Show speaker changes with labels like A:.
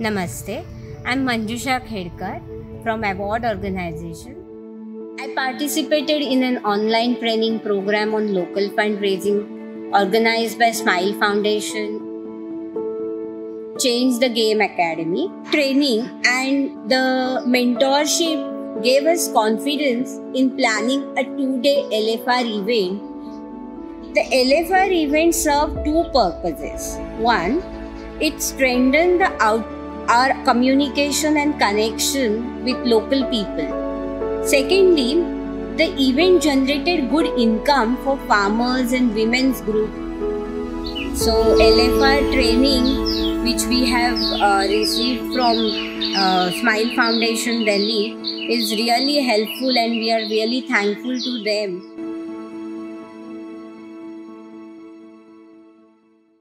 A: Namaste, I'm Manjusha Khedkar from Award Organization. I participated in an online training program on local fundraising organized by Smile Foundation, Change the Game Academy. Training and the mentorship gave us confidence in planning a two day LFR event. The LFR event served two purposes. One, it strengthened the out, our communication and connection with local people. Secondly, the event generated good income for farmers and women's group. So LFR training, which we have uh, received from uh, Smile Foundation Delhi, is really helpful, and we are really thankful to them